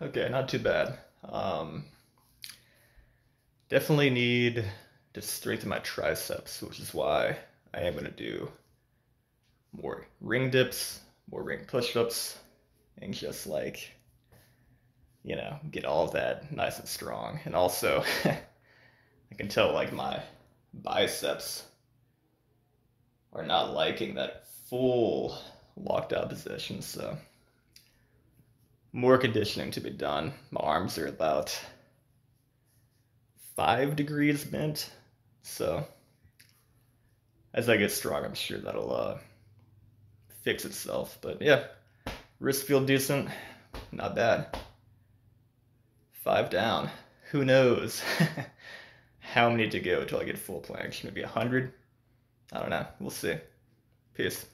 Okay, not too bad. Um, definitely need to strengthen my triceps, which is why I am going to do more ring dips, more ring push ups, and just like, you know, get all of that nice and strong. And also, I can tell like my biceps are not liking that full locked out position, so more conditioning to be done. My arms are about five degrees bent, so as I get strong, I'm sure that'll uh, fix itself. But yeah, wrist feel decent, not bad. Five down. Who knows how many to go till I get full planche? Maybe a hundred. I don't know. We'll see. Peace.